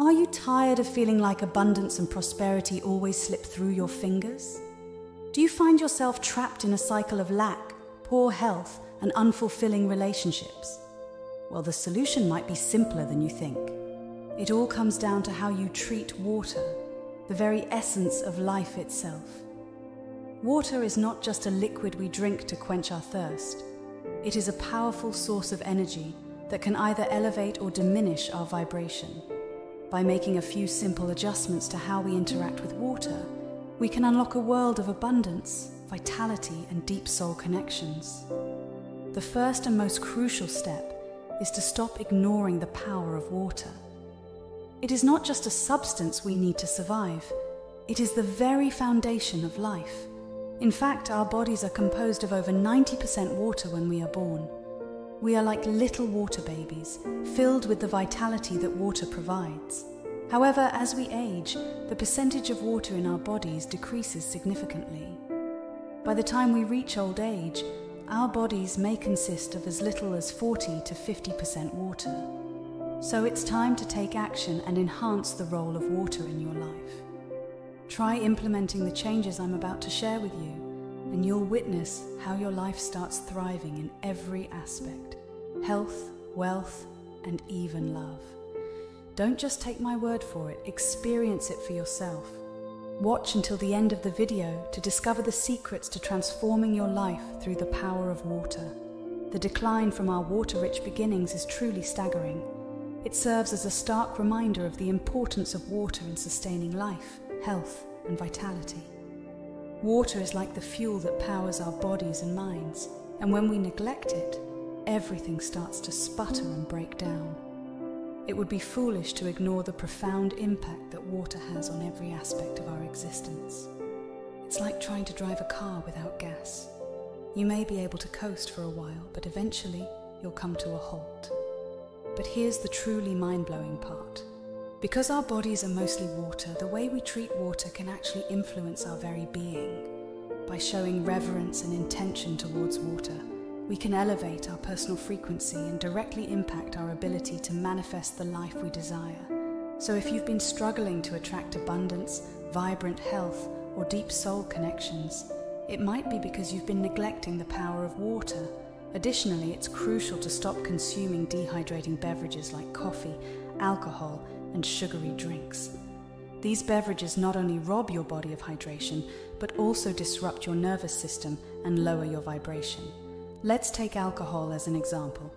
Are you tired of feeling like abundance and prosperity always slip through your fingers? Do you find yourself trapped in a cycle of lack, poor health, and unfulfilling relationships? Well, the solution might be simpler than you think. It all comes down to how you treat water, the very essence of life itself. Water is not just a liquid we drink to quench our thirst. It is a powerful source of energy that can either elevate or diminish our vibration. By making a few simple adjustments to how we interact with water, we can unlock a world of abundance, vitality, and deep soul connections. The first and most crucial step is to stop ignoring the power of water. It is not just a substance we need to survive, it is the very foundation of life. In fact, our bodies are composed of over 90% water when we are born. We are like little water babies, filled with the vitality that water provides. However, as we age, the percentage of water in our bodies decreases significantly. By the time we reach old age, our bodies may consist of as little as 40 to 50% water. So it's time to take action and enhance the role of water in your life. Try implementing the changes I'm about to share with you, and you'll witness how your life starts thriving in every aspect health, wealth, and even love. Don't just take my word for it, experience it for yourself. Watch until the end of the video to discover the secrets to transforming your life through the power of water. The decline from our water rich beginnings is truly staggering. It serves as a stark reminder of the importance of water in sustaining life health, and vitality. Water is like the fuel that powers our bodies and minds, and when we neglect it, everything starts to sputter and break down. It would be foolish to ignore the profound impact that water has on every aspect of our existence. It's like trying to drive a car without gas. You may be able to coast for a while, but eventually you'll come to a halt. But here's the truly mind blowing part. Because our bodies are mostly water, the way we treat water can actually influence our very being. By showing reverence and intention towards water, we can elevate our personal frequency and directly impact our ability to manifest the life we desire. So if you've been struggling to attract abundance, vibrant health, or deep soul connections, it might be because you've been neglecting the power of water. Additionally, it's crucial to stop consuming dehydrating beverages like coffee, alcohol, and sugary drinks. These beverages not only rob your body of hydration, but also disrupt your nervous system and lower your vibration. Let's take alcohol as an example.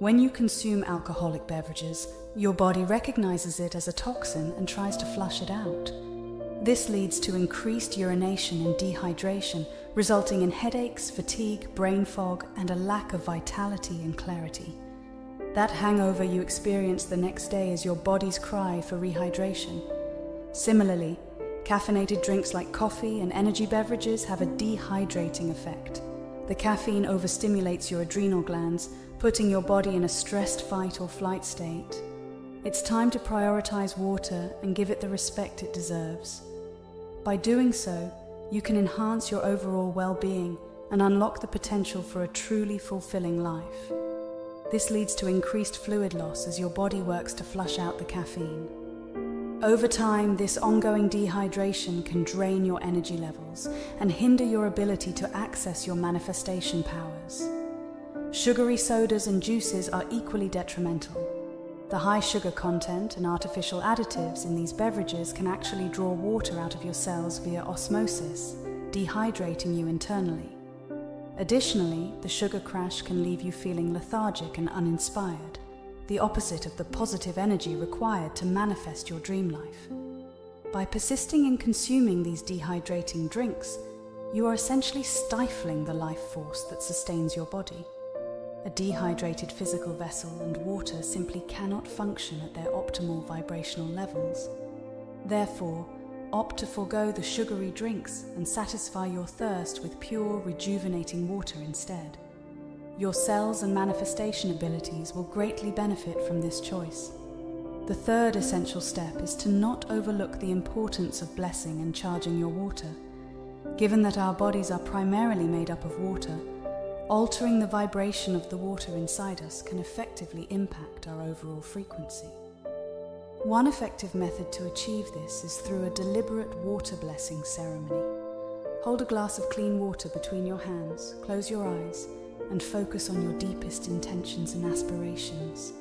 When you consume alcoholic beverages, your body recognizes it as a toxin and tries to flush it out. This leads to increased urination and dehydration, resulting in headaches, fatigue, brain fog, and a lack of vitality and clarity. That hangover you experience the next day is your body's cry for rehydration. Similarly, caffeinated drinks like coffee and energy beverages have a dehydrating effect. The caffeine overstimulates your adrenal glands, putting your body in a stressed fight or flight state. It's time to prioritize water and give it the respect it deserves. By doing so, you can enhance your overall well being and unlock the potential for a truly fulfilling life. This leads to increased fluid loss as your body works to flush out the caffeine. Over time, this ongoing dehydration can drain your energy levels and hinder your ability to access your manifestation powers. Sugary sodas and juices are equally detrimental. The high sugar content and artificial additives in these beverages can actually draw water out of your cells via osmosis, dehydrating you internally. Additionally, the sugar crash can leave you feeling lethargic and uninspired, the opposite of the positive energy required to manifest your dream life. By persisting in consuming these dehydrating drinks, you are essentially stifling the life force that sustains your body. A dehydrated physical vessel and water simply cannot function at their optimal vibrational levels. Therefore, Opt to forego the sugary drinks and satisfy your thirst with pure, rejuvenating water instead. Your cells and manifestation abilities will greatly benefit from this choice. The third essential step is to not overlook the importance of blessing and charging your water. Given that our bodies are primarily made up of water, altering the vibration of the water inside us can effectively impact our overall frequency. One effective method to achieve this is through a deliberate water blessing ceremony. Hold a glass of clean water between your hands, close your eyes, and focus on your deepest intentions and aspirations.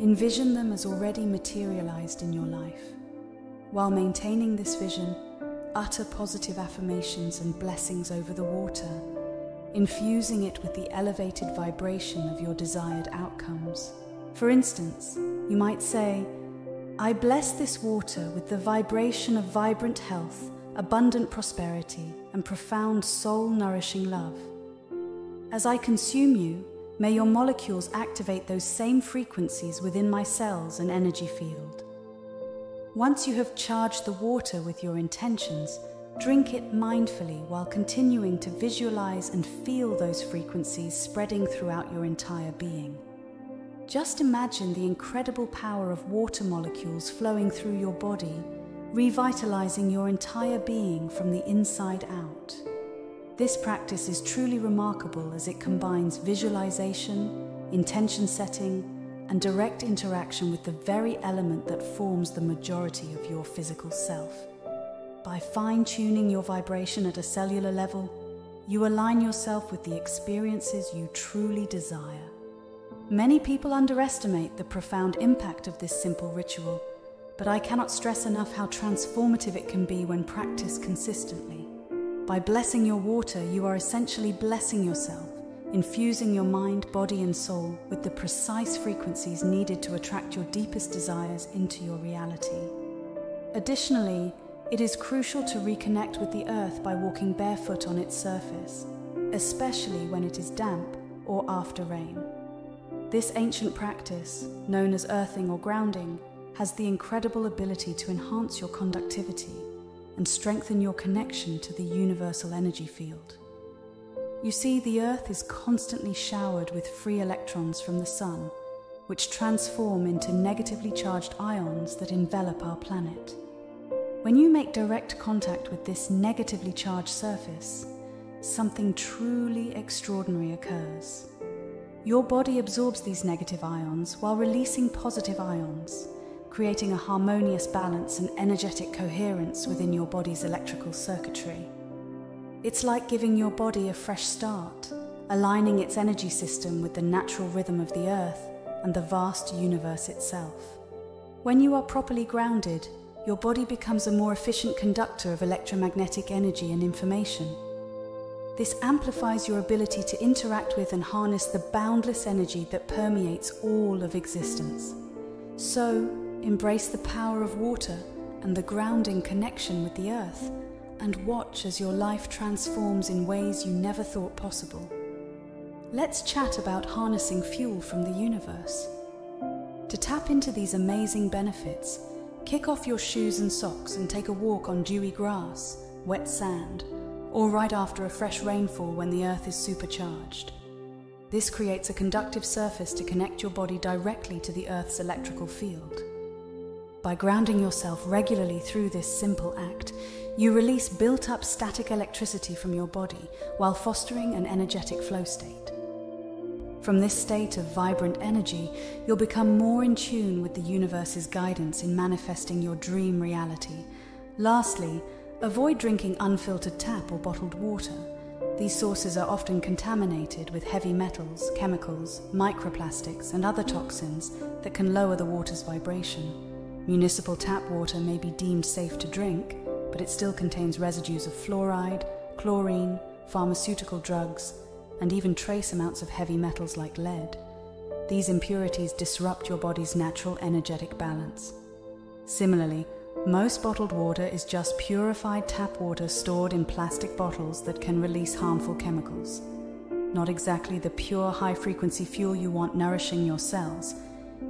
Envision them as already materialized in your life. While maintaining this vision, utter positive affirmations and blessings over the water, infusing it with the elevated vibration of your desired outcomes. For instance, you might say, I bless this water with the vibration of vibrant health, abundant prosperity, and profound soul nourishing love. As I consume you, may your molecules activate those same frequencies within my cells and energy field. Once you have charged the water with your intentions, drink it mindfully while continuing to visualize and feel those frequencies spreading throughout your entire being. Just imagine the incredible power of water molecules flowing through your body, revitalizing your entire being from the inside out. This practice is truly remarkable as it combines visualization, intention setting, and direct interaction with the very element that forms the majority of your physical self. By fine tuning your vibration at a cellular level, you align yourself with the experiences you truly desire. Many people underestimate the profound impact of this simple ritual, but I cannot stress enough how transformative it can be when practiced consistently. By blessing your water, you are essentially blessing yourself infusing your mind, body, and soul with the precise frequencies needed to attract your deepest desires into your reality. Additionally, it is crucial to reconnect with the earth by walking barefoot on its surface, especially when it is damp or after rain. This ancient practice, known as earthing or grounding, has the incredible ability to enhance your conductivity and strengthen your connection to the universal energy field. You see, the Earth is constantly showered with free electrons from the Sun, which transform into negatively charged ions that envelop our planet. When you make direct contact with this negatively charged surface, something truly extraordinary occurs. Your body absorbs these negative ions while releasing positive ions, creating a harmonious balance and energetic coherence within your body's electrical circuitry. It's like giving your body a fresh start, aligning its energy system with the natural rhythm of the earth and the vast universe itself. When you are properly grounded, your body becomes a more efficient conductor of electromagnetic energy and information. This amplifies your ability to interact with and harness the boundless energy that permeates all of existence. So, embrace the power of water and the grounding connection with the earth and watch as your life transforms in ways you never thought possible. Let's chat about harnessing fuel from the universe. To tap into these amazing benefits, kick off your shoes and socks and take a walk on dewy grass, wet sand, or right after a fresh rainfall when the earth is supercharged. This creates a conductive surface to connect your body directly to the earth's electrical field. By grounding yourself regularly through this simple act, you release built up static electricity from your body while fostering an energetic flow state. From this state of vibrant energy, you'll become more in tune with the universe's guidance in manifesting your dream reality. Lastly, avoid drinking unfiltered tap or bottled water. These sources are often contaminated with heavy metals, chemicals, microplastics, and other toxins that can lower the water's vibration. Municipal tap water may be deemed safe to drink, but it still contains residues of fluoride, chlorine, pharmaceutical drugs, and even trace amounts of heavy metals like lead. These impurities disrupt your body's natural energetic balance. Similarly, most bottled water is just purified tap water stored in plastic bottles that can release harmful chemicals. Not exactly the pure high frequency fuel you want nourishing your cells.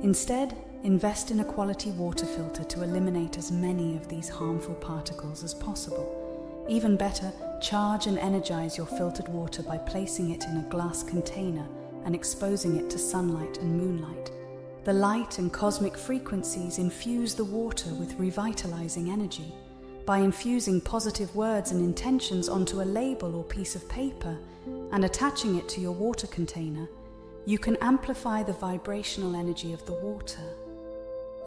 Instead, Invest in a quality water filter to eliminate as many of these harmful particles as possible. Even better, charge and energize your filtered water by placing it in a glass container and exposing it to sunlight and moonlight. The light and cosmic frequencies infuse the water with revitalizing energy. By infusing positive words and intentions onto a label or piece of paper and attaching it to your water container, you can amplify the vibrational energy of the water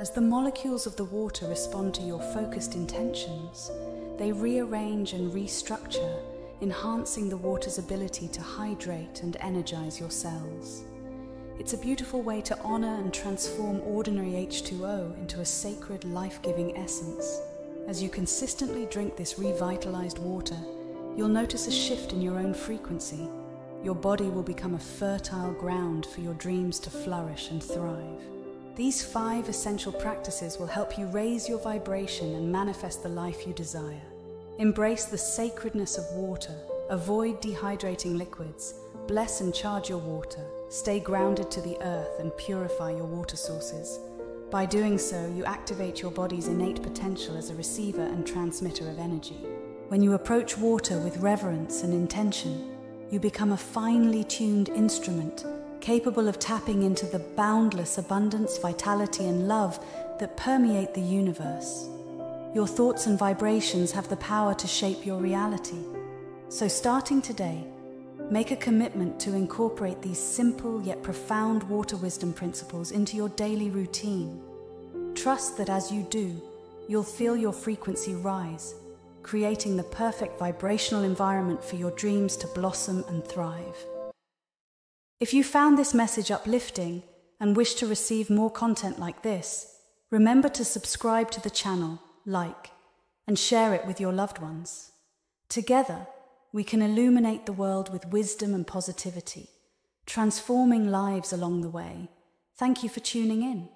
As the molecules of the water respond to your focused intentions, they rearrange and restructure, enhancing the water's ability to hydrate and energize your cells. It's a beautiful way to honor and transform ordinary H2O into a sacred, life giving essence. As you consistently drink this revitalized water, you'll notice a shift in your own frequency. Your body will become a fertile ground for your dreams to flourish and thrive. These five essential practices will help you raise your vibration and manifest the life you desire. Embrace the sacredness of water, avoid dehydrating liquids, bless and charge your water, stay grounded to the earth, and purify your water sources. By doing so, you activate your body's innate potential as a receiver and transmitter of energy. When you approach water with reverence and intention, you become a finely tuned instrument capable of tapping into the boundless abundance, vitality, and love that permeate the universe. Your thoughts and vibrations have the power to shape your reality. So, starting today, make a commitment to incorporate these simple yet profound water wisdom principles into your daily routine. Trust that as you do, you'll feel your frequency rise, creating the perfect vibrational environment for your dreams to blossom and thrive. If you found this message uplifting and wish to receive more content like this, remember to subscribe to the channel, like, and share it with your loved ones. Together, we can illuminate the world with wisdom and positivity, transforming lives along the way. Thank you for tuning in.